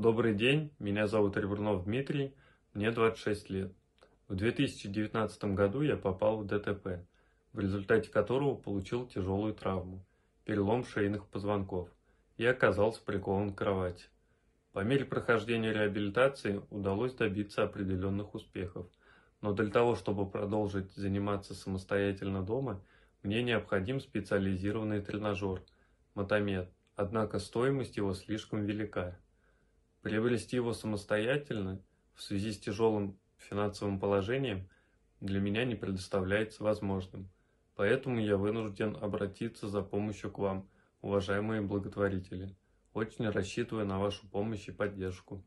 Добрый день, меня зовут Ребрунов Дмитрий, мне 26 лет. В 2019 году я попал в ДТП, в результате которого получил тяжелую травму, перелом шейных позвонков и оказался прикован к кровати. По мере прохождения реабилитации удалось добиться определенных успехов, но для того, чтобы продолжить заниматься самостоятельно дома, мне необходим специализированный тренажер – Мотомед, однако стоимость его слишком велика. Приобрести его самостоятельно в связи с тяжелым финансовым положением для меня не предоставляется возможным. Поэтому я вынужден обратиться за помощью к вам, уважаемые благотворители. Очень рассчитываю на вашу помощь и поддержку.